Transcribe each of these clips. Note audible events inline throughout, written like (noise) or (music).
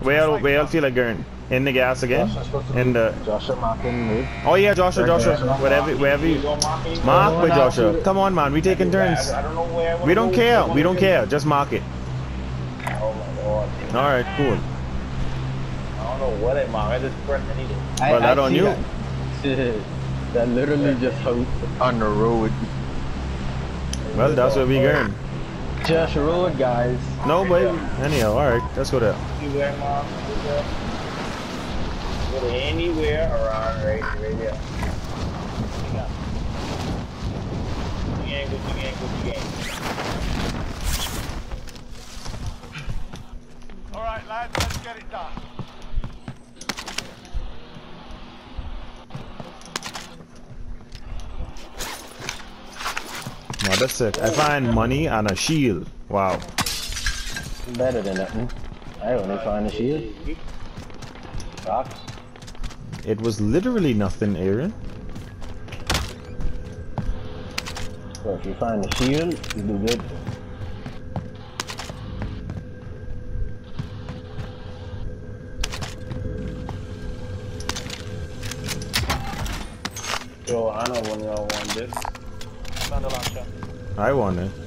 Where where zone. feel like going? In the gas again? In the Joshua marking move. Oh yeah, Joshua, Joshua. Whatever wherever you mark with Joshua. Come on man, we taking turns. I, I don't know where. We don't care. We don't care. Just mark it. Oh my god. Alright, cool. I don't know what it mark. I just press anything. Well, that on you. That. (laughs) that literally just house on the road. Well, that's where we going. Just road, guys. No, but anyhow, alright, let's go there. Anywhere, mark. anywhere. Go to anywhere around right, right there. Yeah. You ain't good. You good. You. All right, lads, let's get it done. No, that's it. I find money and a shield. Wow. Better than nothing. I only find a shield. Box. It was literally nothing, Aaron. So if you find a shield, you do good. Yo, I know when y'all want this. Thunder launcher. I want it.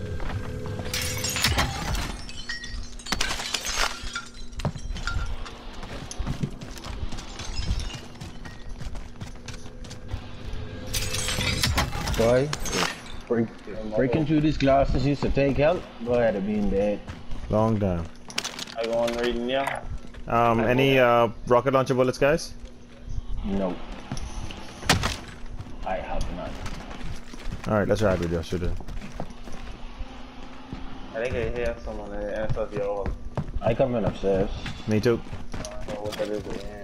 Boy, break, breaking through these glasses used to take help. Boy, I'd have been dead. Long time. I go on reading yeah. Um, any uh, rocket launcher bullets, guys? No. I have not. Alright, let's ride with Joshua then. I think I hear someone in the answer to your I come in upstairs. Me too. I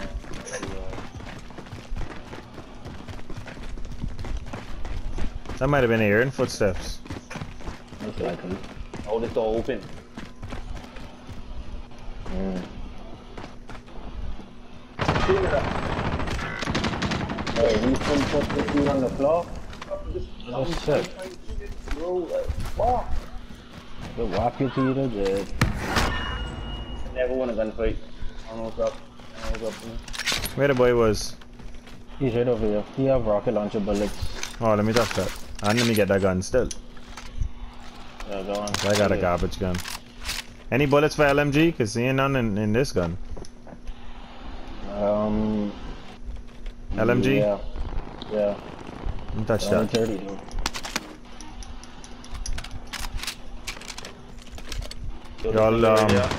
that is. Yeah. That might have been Aaron footsteps. Most likely. Oh, this door open. Mm. Hey, you still put the food on the floor? Oh shit. Bro, like, walk you to the dead. I never won a gunfight. I don't know what's up. I don't know what's up. man. Where the boy was. He's right over here. He have rocket launcher bullets. Oh, let me touch that. And let me get that gun still. Yeah, go on. I got a garbage gun. Any bullets for LMG? Cause ain't none in, in this gun. Um. LMG? Yeah. Yeah. Let me touch that. 30 though. Y'all, um, Yeah.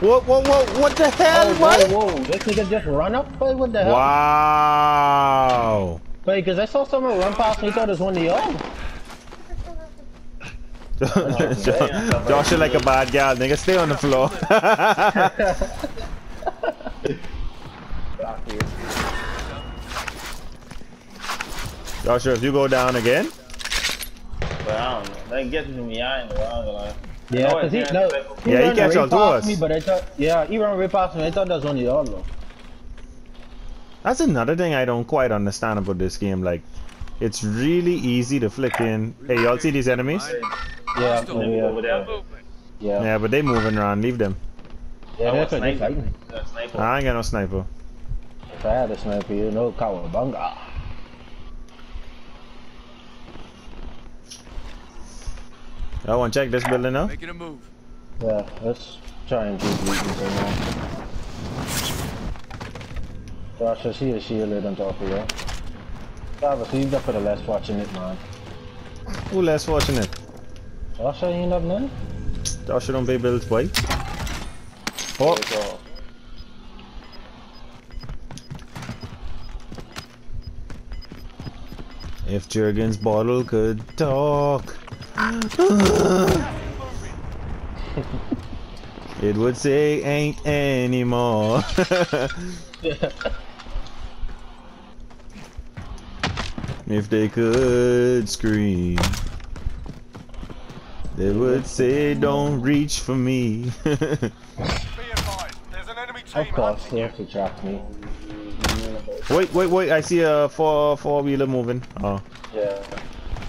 What, what, what, what the hell, Oh, what? whoa, whoa. This nigga just run up? Boy, what the hell? Wow. Wait, because I saw someone run past me, thought it was one of y'all. (laughs) Josh Joshua like a bad gal, nigga. Stay on the floor. (laughs) Fuck you. Joshua, if you go down again, But I don't know. That gets me behind the wrong line. Yeah, because he, it, no, yeah. he Yeah, he ran catch right on to past us. me, but I thought, yeah, he ran right past me. I thought that was one of y'all though. That's another thing I don't quite understand about this game. Like, it's really easy to flick in. Hey, y'all see these enemies? Yeah, Still Over yeah, there. yeah, Yeah, but they moving around. Leave them. yeah. I That's was what they sniping. fighting. Yeah, sniper. I ain't got no sniper. If I had a sniper, you know, Kawabunga. Y'all want to check this building out? Making a move. Yeah, let's try and keep looting some more. I see a shield on top of you. Travis, leave that for the less fortunate man. Who less fortunate? Josh, you ain't have none? Joshua don't pay bills, boy. Oh, if Jergens bottle could talk, (laughs) it would say ain't anymore. (laughs) if they could scream, they would say don't reach for me. (laughs) Be advised, there's an Of course, they have to track me. wait, wait, wait! I see a four four wheeler moving. Oh, Yeah.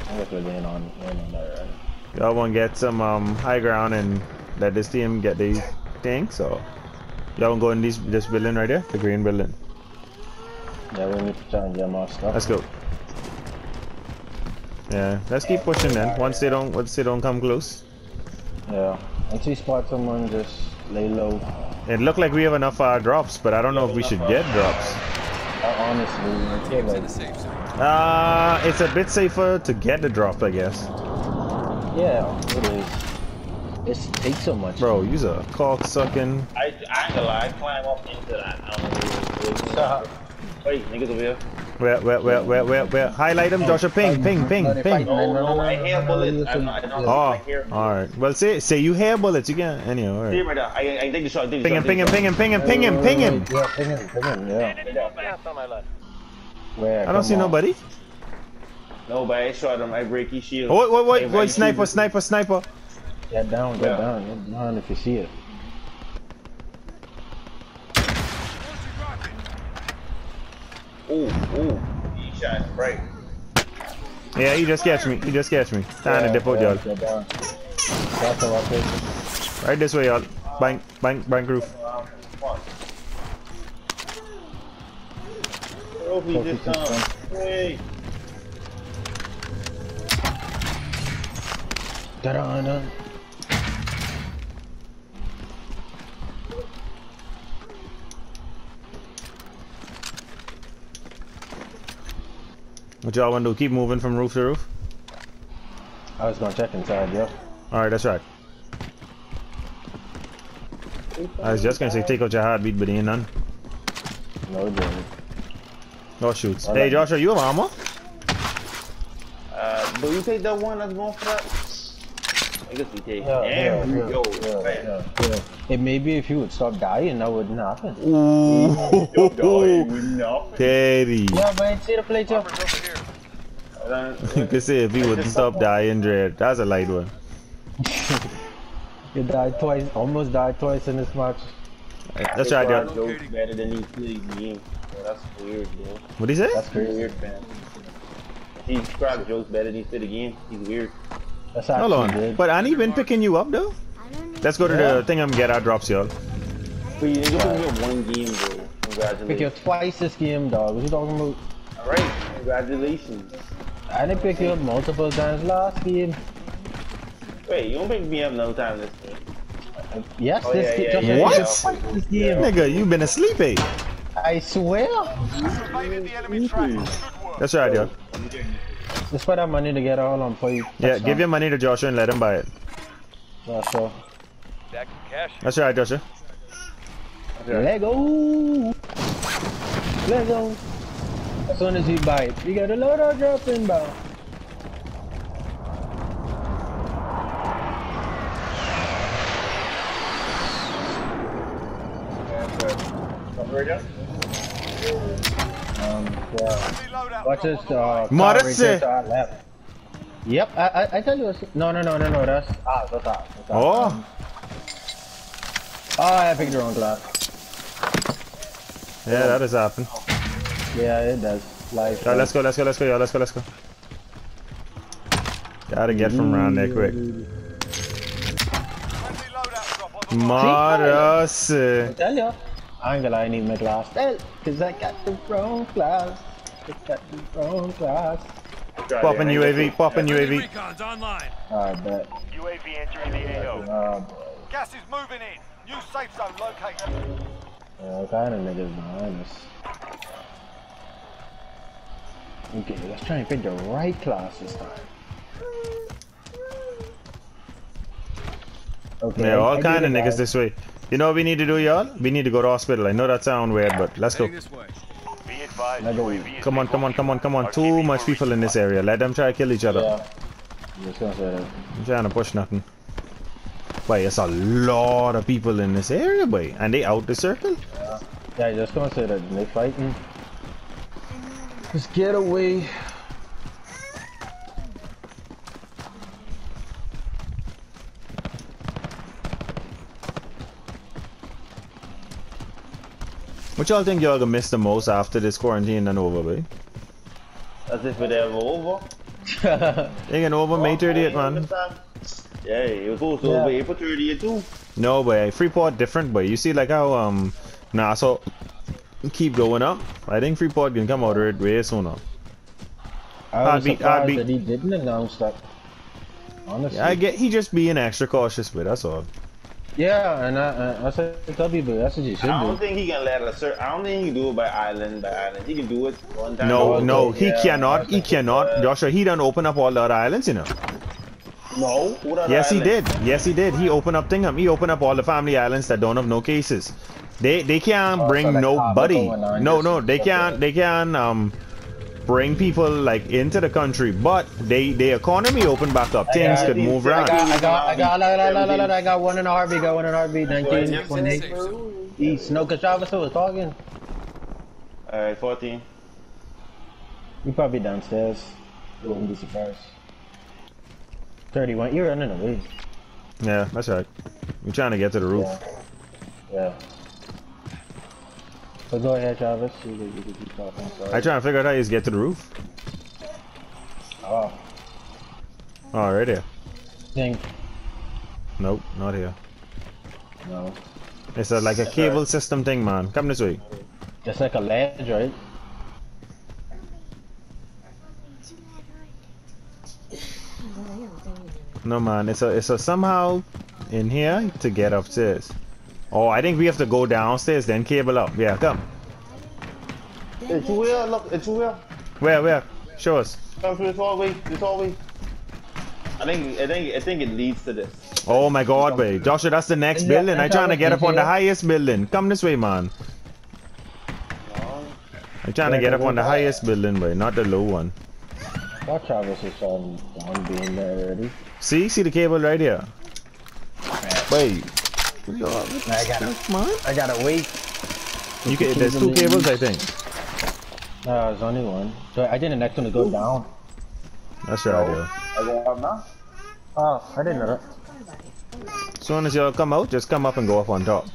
I guess we're laying on, laying on that, right? y'all want to get some um high ground and let this team get these tanks So y'all wanna go in these this building right here, the green building. Yeah, we need to try and get more stuff. Let's go. Yeah, let's keep pushing then. Once they don't once they don't come close. Yeah. Once we spot someone, just lay low. It looked like we have enough uh, drops, but I don't know if we should get drops. Uh, honestly, I feel like, Uh, it's a bit safer to get the drop, I guess. yeah, it is. It takes so much. Bro, use a cock sucking. I, I ain't gonna lie, I climb up into that. I don't know. Wait, niggas over here. Where, where, where, where, where, where? Highlight them, Joshua. Ping, ping, ping, ping. No, no, I hear bullets. I'm not, I don't Oh, hear. alright. Well, say, say you hear bullets. You can, anyway, See alright. right. I, I take the shot. I take the Ping him, shot, ping him, take the ping him, ping him, ping him, ping him. Yeah, ping him, ping him, yeah. Where? I don't see on. nobody. shot. No, but I shot him. I break his shield. Oh, wait, wait, wait, wait, sniper, sniper, sniper. Get down, get Yeah. down, get down if you see it. Ooh, ooh. He shot right. Yeah, he just catch me. He just catch me. Time to dip out, y'all. Get down. That's a rotation. Right this way, y'all. Bank, bank, bank roof. Trophy this time. Hey. Get What y'all want to do? Keep moving from roof to roof? I was gonna check inside, yeah. Alright, that's right. I was just gonna say take out your heartbeat, but ain't none. No, it didn't. No shoots. Alright. Hey, Joshua, you have armor? Uh, but you take that one that's going for that? I guess we take. Yeah, yeah, Damn, yeah, yo, yeah, yeah, yeah. It maybe if you would stop dying, that wouldn't happen. (laughs) Yo, dog, Ooh, we know. Teddy. Yeah, but I see the plate up. Over here. You could say if he wouldn't stop dying, Dread. That's a light one. (laughs) You died twice, almost died twice in this match. Let's try Our jokes better than these silly games. Bro, that's weird, bro. What he say? That's crazy. Weird, man. He cracks jokes better than these silly games. He's weird. That's Hold on. good. But Annie been picking you up though? Let's go to Yeah. the thing and get our drops, y'all. But you nigga put me on one game, bro. Congratulations. Pick you twice this game, dog. What you talking about? Alright, congratulations. I didn't pick you up multiple times last game. Wait, you don't pick me up no time this game. Yes, Oh, this yeah, game. yeah, just yeah, picked you yeah. this game. Nigga, you been asleep, eh? I swear. Evaded the enemy track. Good work. That's right, y'all. Just spend that money to get all on for you. Yeah, give your money to Joshua and let him buy it. Yeah, sure. That can cash. That's right, Joshua. Lego. Lego. As soon as buy it, you get a load of drop in bow. Um, yeah. Watch this, on the way. uh, car right to our left. Yep, I, I, I tell you, no, no, no, no, no, that's ours, that's ours. That's ours. Oh, Oh, I picked the wrong class. yeah, that has happened. Yeah, it does. Life. Y'all, let's go, let's go, let's go, y'all, let's go, let's go. Gotta get from around there quick. Friendly loadout drop on the way. Modest. I tell ya. I ain't gonna lie, I need my class. Well, cause I got the wrong class. I got the wrong class. Popping UAV, popping UAV. Recon's online. I bet. UAV entering the AO. Oh boy. Gas is moving in. New safe zone located. Yeah, what kind of niggas behind us? Okay, let's try and pick the right class this time. Okay. Yeah, all I kind of niggas this way. You know what we need to do, y'all? We need to go to hospital. I know that sound weird, but let's go. Be advised. Let go. UAV is Come on, come on, come on, come on. Too much people in this area. Let them try to kill each other. Yeah. Just gonna say that. I'm trying to push nothing. Boy, it's a lot of people in this area, boy. And they out the circle. Yeah, just gonna say that they fighting. Just get away. What y'all think y'all gonna miss the most after this quarantine and over, boy? As if it ever over. (laughs) Ain't gonna over May 30th, man. Yeah, it was also Yeah. over April 30th too. No, but Freeport different, but you see like how um NASA keep going up. I think Freeport can come out of it way sooner. I was Heartbeat, surprised heartbeat. that he didn't announce that. Honestly. I get he just being extra cautious, but that's all. Yeah, and I, I, I said W, but that's what you should do. I don't do. think he can let a Sir, I don't think he can do it by island by island. He can do it one time. No, no, he yeah, cannot. He cannot. Joshua, he done open up all the other islands, you know. No. What other Yes, he did. Yes, he did. He opened up Tingham. He opened up all the family islands that don't have no cases. They they can't Oh, bring so like nobody. Cabo going on, No, no, they can't. They can't um bring people like into the country. But they the economy opened back up. Things could these- move around. I got, I got, I got, I got, I got, I got, I Everything. got one in RB, got one in RB, 19, Jefferson 28. Safe zone. East, no, cause Travis was talking. Alright, 14. You probably downstairs. You wouldn't be surprised. 31, you're running away. Yeah, that's right. We're trying to get to the roof. Yeah. Yeah. But go ahead, Travis. You, you, you, keep talking. Sorry. I trying to figure out how you get to the roof. Oh, Oh, right here. think. Nope, not here. No. It's a, like a cable system thing, man. Come this way. Just like a ledge, right? No, man. It's a it's a somehow in here to get upstairs. Oh, I think we have to go downstairs then cable up. Yeah, come. It's two here. Look, it's two here. Where where? Show us. Come through this hallway. This hallway. I think. I think. I think it leads to this. Oh my God, wait, Joshua, that's the next Yeah, building. I I trying to get up on the highest building. Come this way, man. I'm trying to get up on the highest building, but not the low one. Thought Travis was on one being there already. See, see the cable right here. Wait. I gotta, Come. I gotta wait. You can, there's two cables, I think. No, there's only one. So I the next one to go down. That's right, yo. I go up now. Oh, I didn't know that. As soon as y'all come out, just come up and go up on top.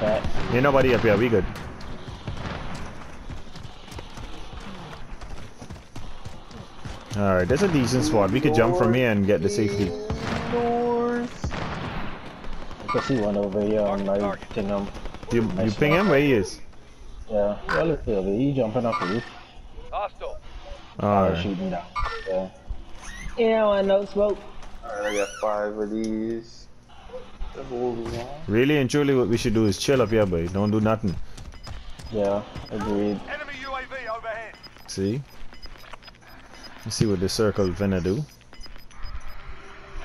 That Ain't nobody up here. We good. Alright, there's a decent spot. We could jump from here and get the safety. North. I can see one over here on my thing. Um, You, you ping him? Where he is? yeah, well, look over here. He jumping off the roof. Hostile. Oh, Alright. shooting down. Yeah. Yeah, I know smoke. Alright, I got five of these. The whole one. Really and truly, what we should do is chill up here, boy. Don't do nothing. Yeah, agreed. Enemy UAV overhead. See? Let's see what the circle finna do.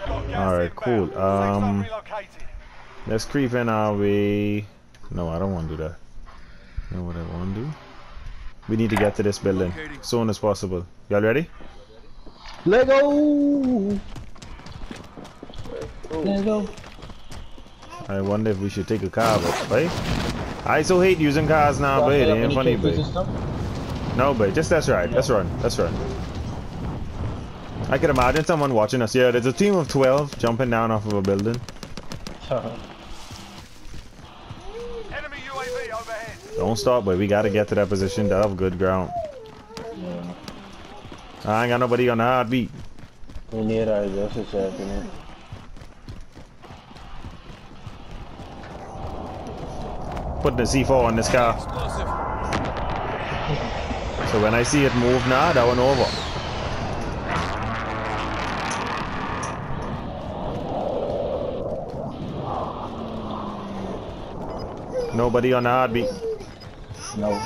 Got gas Alright, cool. Um. Let's creep in our way. No, I don't want to do that. You know what I want to do? We need to get to this building as soon as possible. Y'all ready? Let go. Let go. I wonder if we should take a car, but right? I so hate using cars now, but it ain't funny, but no, but just that's right. Let's run. Let's run. I can imagine someone watching us. Yeah, there's a team of 12 jumping down off of a building. (laughs) Enemy UAV overhead. Don't stop, but we gotta get to that position to have good ground. yeah. I ain't got nobody on the heartbeat. We need our justice happening. Putting the C4 on this car. So when I see it move now, that one over. Nobody on the heartbeat. No.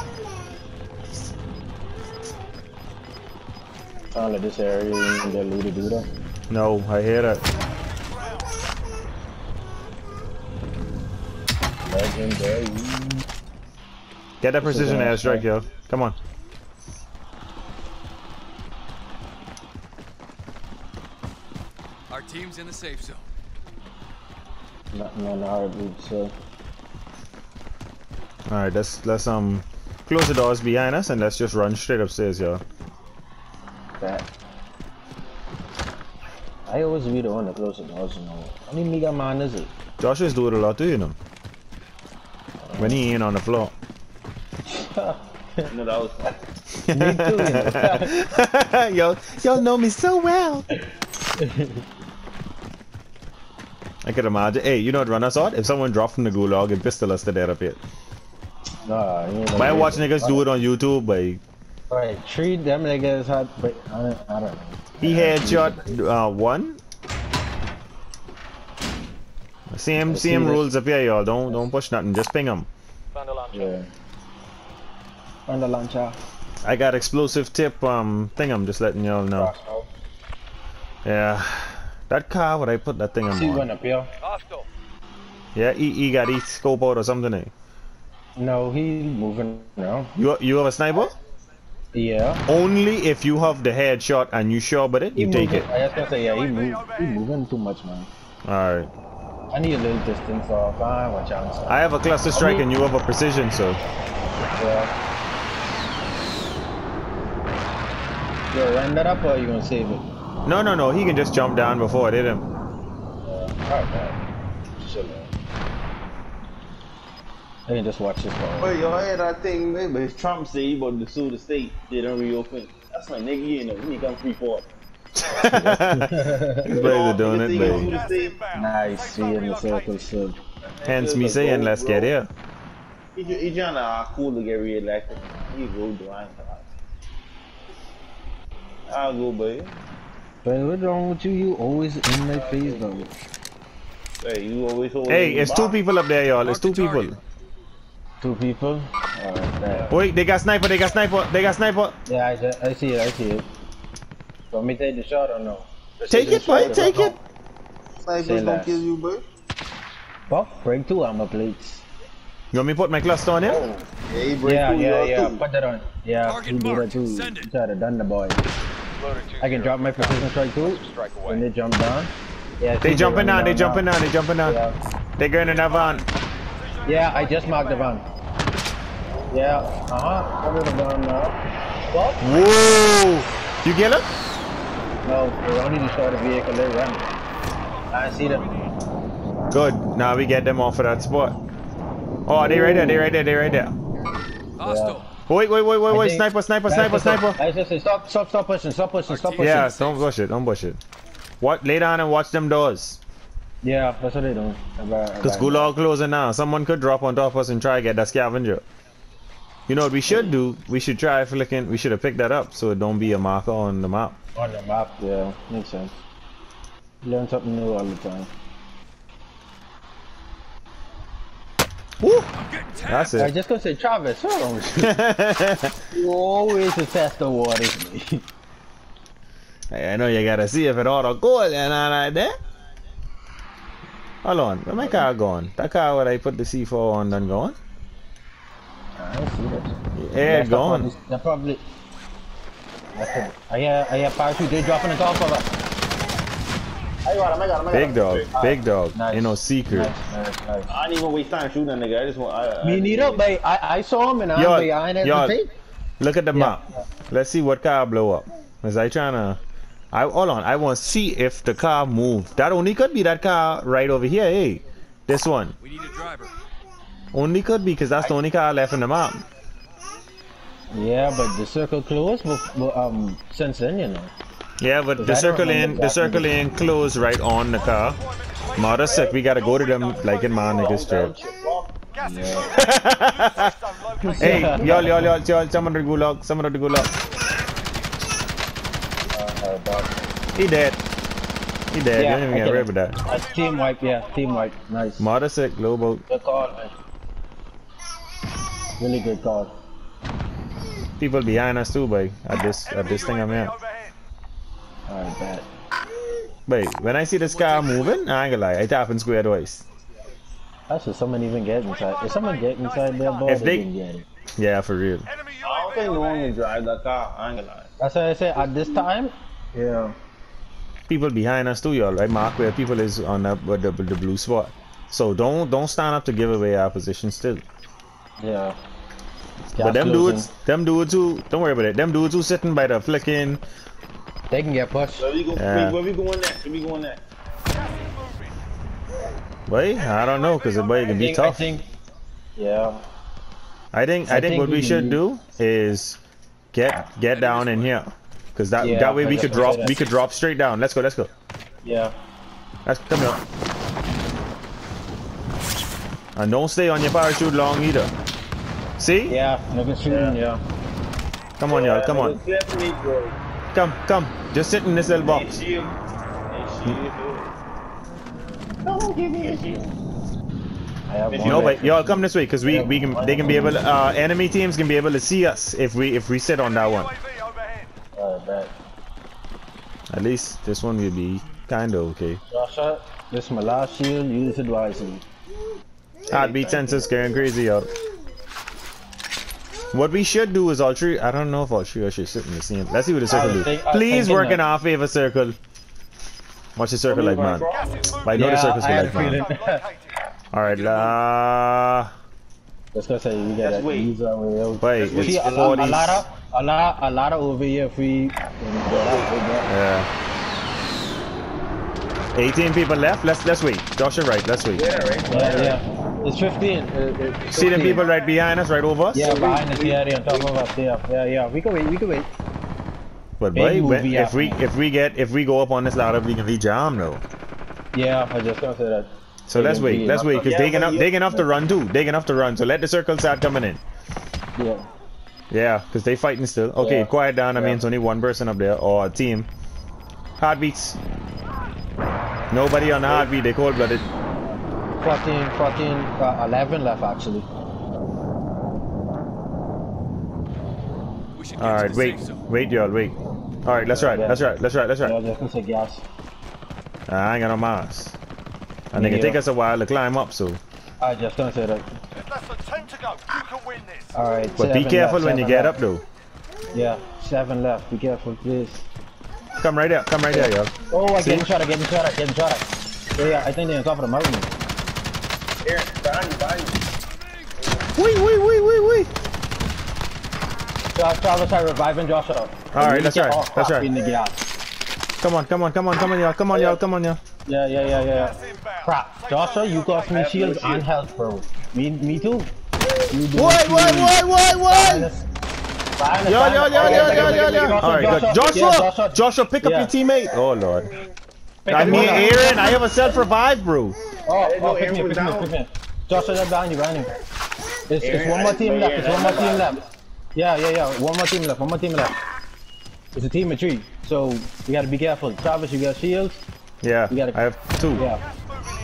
Sound like this area you can get looted do that. No, I hear that. Legendary. Get that precision a nice airstrike, yo. Come on. Our team's in the safe zone. Nothing on the heartbeat, so. Alright, let's let's um close the doors behind us and let's just run straight upstairs, yo. That. I always be the one that close the doors, you know. How many mega man is it? Joshua's doing a lot too, you know. When he ain't on the floor. (laughs) No, that was. (laughs) Me too, you know. (laughs) yo, y'all know me so well. I could imagine. Hey, you know what run us out? If someone dropped from the gulag and pistol us to death up here. Nah, you know. But I watch niggas do it on YouTube, but treat them niggas hot, but I don't, I don't know. he headshot uh, one. Same same rules up here, y'all. Don't don't push nothing. Just ping them. Yeah. On the launcher. I got explosive tip um thing. I'm just letting y'all know. Yeah, that car. What I put that thing See on? one up here. Yeah, he, he got he scope out or something. Eh? No, he's moving around. You you have a sniper? Yeah. Only if you have the headshot and you sure about it, He you take it. I was gonna say, yeah, he move, he moving too much, man. All right. I need a little distance off. I watch out. I have a cluster strike mean- and you have a precision, so Yeah. Yo, run that up or you gonna save it? no no no. He can just jump down before I hit him. Alright, man. Chill out. I can just watch this one. But y'all had that thing, man, Trump said he about to sue the state. They don't reopen. That's my nigga, you know. He come free for He's These boys are doing it, baby. Nice, see in the circle, so. Hence me saying, let's get here. He, he trying to uh, cool to get reelected. He go do I I'll go, baby. But what's wrong with you? You always in my face, though. Hey, you always hold Hey, the it's two people up there, y'all. It's two people. target. Two people? Uh, Alright. Wait, they got sniper. They got sniper. They got sniper. Yeah, I, I see it, I see it. Want me take the shot or no? Just Take it, boy. shot Take it. Snipers Say don't kill you, bro. Fuck, break two armor plates. You want me to put my cluster on him? Yeah, oh. break Yeah, through yeah, yeah. too. Put that on. Yeah, Target he do that too. Send it. He tried to done the boy. I can drop my precision strike too. Strike When they jump down. Yeah, They see, jumping running down. They now. jumping down. They jumping down. Yeah. They going in that van. yeah, I just marked the van. Yeah, uh huh. Cover the van now. What? Whoa! You get him? No, they only destroy the vehicle, they run. I see them. Good. Now we get them off of that spot. Oh, they right there. They right there. They right there. Hostile. Wait, wait, wait, wait, wait. Sniper, sniper, sniper, sniper. I just say stop, stop, stop pushing, stop pushing, stop pushing. Yeah, don't push it. Don't push it. What? Lay down and watch them doors. Yeah, that's what they do. Because Gulag closing now. Someone could drop on top of us and try to get that scavenger. You know what we should do? We should try flicking. We should have picked that up so it don't be a marker on the map. On the map, yeah, makes sense. Learn something new all the time. Woo! I'm getting tapped. That's I just gonna say, Travis, what's wrong with you? (laughs) You always to test the waters, me. Hey, I know you gotta see if it ought to go and all like that. Hold on, where my car going? That car where I put the C4 on done going? I don't see that. Yeah, That's it gone. Probably, that probably. That's it. I hear, I hear parachute. They dropping the top of it. I got him, I got him, I got Big him. dog, big dog. Nice. Ain't no secret. Nice, nice, nice. I didn't even waste time shooting that nigga. I just want. I, I, Me neither, but I, I saw him and I'm Yo, behind at yo. the tape. Look at the Yeah. map. Let's see what car blow up. Is I trying to? I hold on. I want to see if the car moved. That only could be that car right over here. Hey, this one We need a driver. Only could be because that's the only car left in the map. Yeah, but the circle closed bef- bef- um, since then, you know. Yeah, but the circle remember lane, the circle the- lane closed right on the car. Mother sick. We gotta go to them like in my nigga strip. Gas (laughs) is moving. New safe zone located. Hey, y'all, y'all, y'all, y'all, someone to gulag, someone to gulag. Uh, He dead. He dead. Yeah, you don't even get get rid of that. uh, team wipe, yeah, team wipe. Nice. Mother sick, low boat. Good call, man. Really good call. People behind us too, boy. At this, at this thing I'm UAV at. overhead. Alright, bad. Wait, when I see this car moving, I ain't gonna lie, it tap in square twice. Actually, someone even get inside. If someone get inside their ball, If they, they- can get it. Yeah, for real. Enemy I don't think no one can drive that car. I ain't gonna lie. That's why I say at this time. Yeah. People behind us too, y'all. Right, Mark, where people is on that with the, the blue spot. So don't don't stand up to give away our position still. Yeah. but them closing. dudes, them dudes who don't worry about it. Them dudes who sitting by the flicking. they can get pushed. Where we go? Yeah. Where we going next? Where we going next? Gas. Wait, I don't know, cause the boy can be think, I think. Yeah. I think I I think think what we we should do is get get down in here, cause that Yeah, that way we could drop we could drop straight down. Let's go, let's go. Yeah. That's come here. And don't stay on your parachute long either. See? Yeah, nigga shooting, yeah. Come on, y'all. Come on. Clip me. Come, come. Just sit in this little box. shield. Hey, shield. Don't give me a shield. I have one No, but y'all come this way, cause we we can they can be able to, uh enemy teams can be able to see us if we if we sit on that one. UAV overhead. Alright, bet. At least this one will be kinda okay. This is my last shield. Use it wisely. Heartbeat sensors scaring crazy out. What we should do is all three. I don't know if all three should sit in the same. Let's see what the circle do. Please work in in the- our favor, circle. Watch the circle like man. Gas is moving. I know the Yeah, circle's I had like man. (laughs) All right, la. Let's go say we gotta Let's wait. use our way out. Wait, See, it's a, lot, a lot of, a lot, a lot of over here free. Yeah. 18 people left. Let's let's wait. Joshua, right. Let's wait. Yeah, right? Yeah, yeah. It's 15. uh, it's See the people right behind us, right over us. Yeah, behind us, yeah, they on top of us, yeah, yeah, yeah. We can wait, we can wait. But boy, when- movie if we happening. if we get if we go up on this ladder, we can reach arm though. Yeah, I just gonna say that. So let's wait. Let's wait happening. because they can enough but they can enough to run too. They enough to run. So let the circle start coming in. Yeah. Yeah, because they fighting still. Okay, Yeah. quiet down. I Yeah. mean, it's only one person up there or a team. Heartbeats. Nobody on the heartbeat. They cold blooded. 14, 14, uh, 11 left actually. We should get All to right, the wait, wait, y'all, wait. All right, let's ride. Yeah. Let's ride. Let's ride. Let's Yeah, ride. just gonna say gas. I ain't got no mask. And Me it can take us a while to climb up. So, I just don't say that. There's less than 10 to go. You can win this. Alright. but be careful left, when you get left. up though. Yeah, seven left. Be careful, please. Come right there. Come right there, y'all. Oh, I See? getting shot at, getting shot at, getting shot at. Yeah, yeah, I think they're on top of the mountain. Here, behind you, behind you. Wait, wait, wait, wait, wait. Josh, Travis, I reviving Josh up. All right, that's right, all that's crap right. In the gas. Come on, come on, come on, come on, y'all. Come on, y'all. Come on, y'all. Yeah, yeah, yeah, yeah. Crap. Joshua, you got me have no shield shield. and health, bro. Me, me too. You do What, too. what, what, what, what? Fine, Yo, fine. yo, yo, yo, yo, yo, yo. All right, good. yeah, Joshua, Joshua, pick up Yeah. your teammate. Oh Lord. Pick I up mean, one. Aaron, I have a self revive, bro. Oh, No, oh, pick Aaron me, was pick me, pick me. Joshua, that's behind you, behind you. It's, it's one more team left. It's one more team left. Yeah, yeah, yeah. One more team left. One more team left. It's a team of three, so we gotta be careful. Travis, you got shields? Yeah, You gotta- I have two. Yeah, Yeah.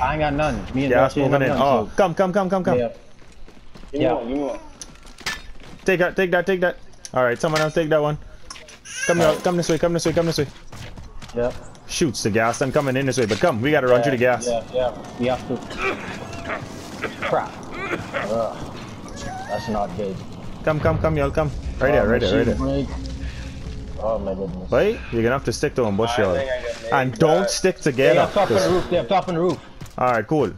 I ain't got none. Me and Josh ain't moving got in. none. Oh, come, come, come, come, come. yeah. Give me Yeah. one, give me one. Take that, take that, take that. All right, someone else take that one. Come, y'all, come this way, come this way, come this way. Yeah. Shoots the gas I'm coming in this way, but come, we gotta run through the gas. Yeah, yeah. We have to. Crap. Ugh. That's not good. Come, come, come, y'all, come. Right there, Oh, right there, right there. break. Oh my goodness. Wait, you're gonna have to stick to them, bush y'all. think I got made, And don't but- stick together. They have top on the 'cause- roof. They have top on the roof. All right, cool.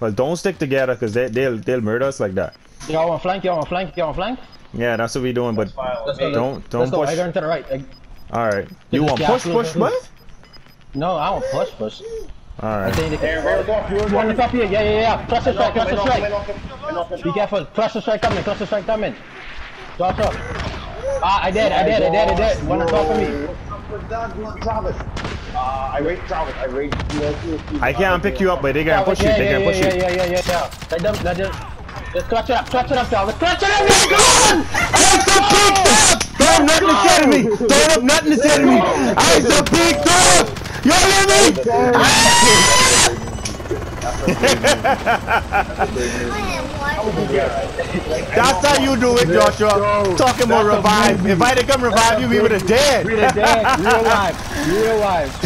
Well, don't stick together because they, they'll they'll murder us like that. Y'all want flank? Y'all want flank? Y'all want flank? Yeah, that's what we're doing. But Fine with Let's me. go. don't don't. I push. turn to the right. All right, you want push, push, what? No, I want push, push. All I right. think they can. where we going? Where One on the top here. Yeah, yeah, yeah. Cluster strike. Cluster Knock him, strike. knock him, knock him, knock him. Be careful. Cluster strike coming. Cluster strike coming. Josh up. Ah, I did. I did. I did. I did. One on top of me. Travis. Uh, I rate Travis. I rate I can't pick you up, but they can push you. They yeah, can yeah, push you. yeah, yeah, yeah, yeah. Let them, let them. Let's clutch it up. Clutch it up, Travis. Clutch it up. Let's go. I'm so big up! Don't have nothing to say to me! Don't have nothing to say to me! I'm so big up! You hear me? That's how you do it, Joshua. Talking about revive. If I didn't come revive you, we would have dead. Real dead. Real life. Real life.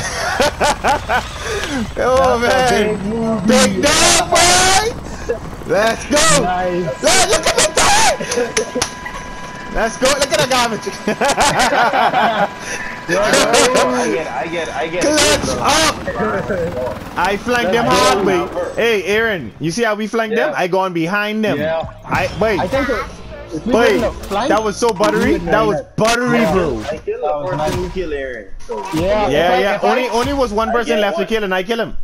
Oh That's a man. big dog, boy! Let's go! Nice. Look, look at the time! Let's go. Look at the garbage. (laughs) I get, I get, I get. Clutch up! I flanked them hard, wait. Hey, Aaron, you see how we flanked them? Yeah. I gone behind them. Yeah. I wait. I think it- Wait, flank- that was so buttery. That was buttery, bro. I killed That him was for nice. two kill Aaron. So Yeah, Yeah, I- yeah. I- Only, only was one person get left to kill, and I kill him.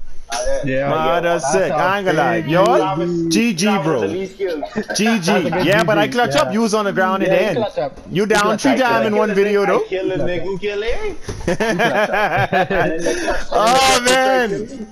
Yeah, Man, that's sick. I ain't gonna lie. big Yo. GG, bro. (laughs) The least kills. GG. Yeah, but I clutch up. You was on the ground in the end. You down three up, times in one video, though. kill a nigga who kill Larry. (laughs) (laughs) oh man.